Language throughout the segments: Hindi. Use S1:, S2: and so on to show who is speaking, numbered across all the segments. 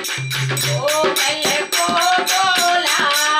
S1: ओ पल को बोला।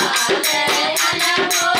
S1: Hallelujah.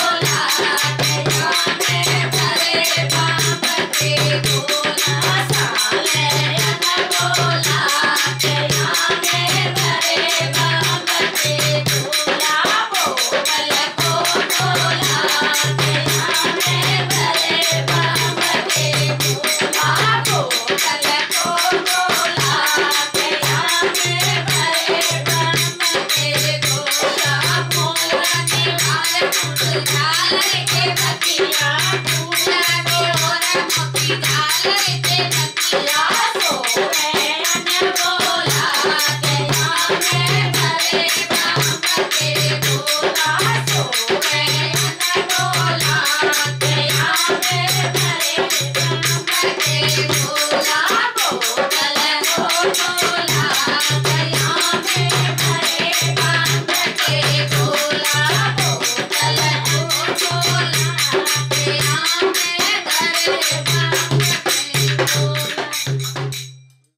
S1: Yeah.